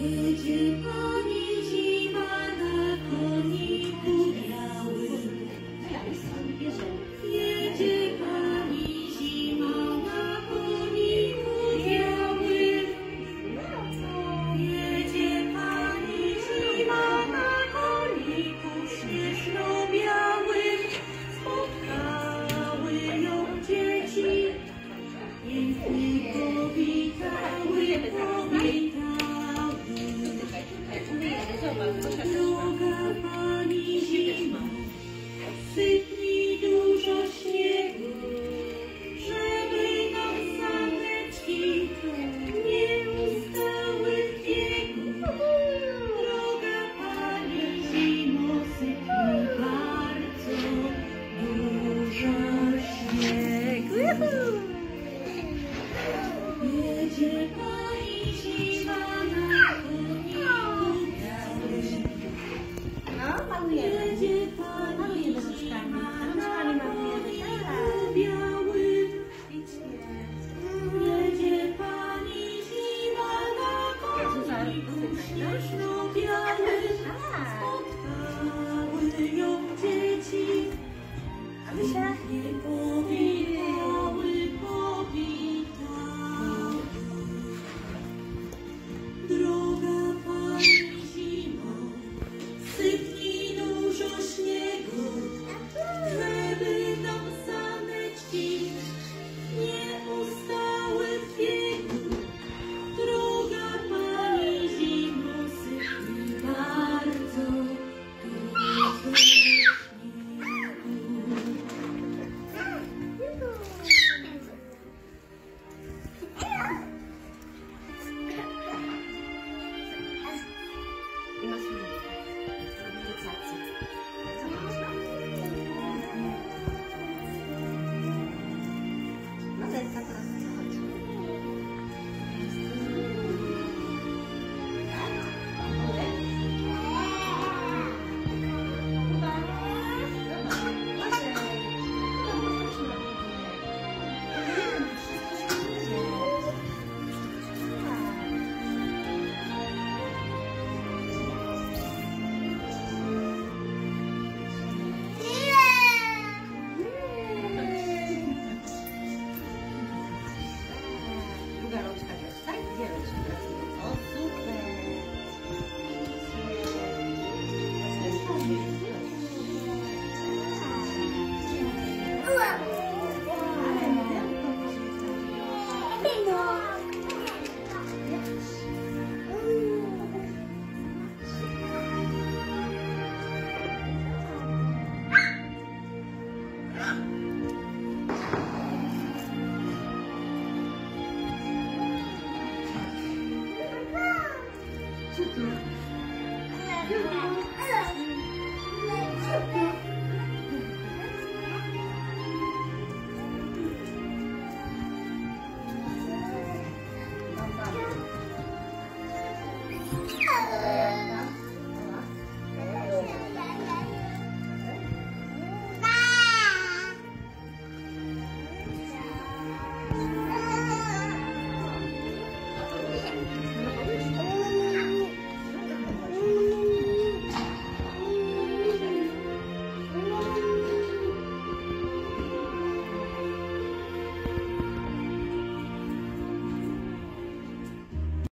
Egypt. 越洁白我不会。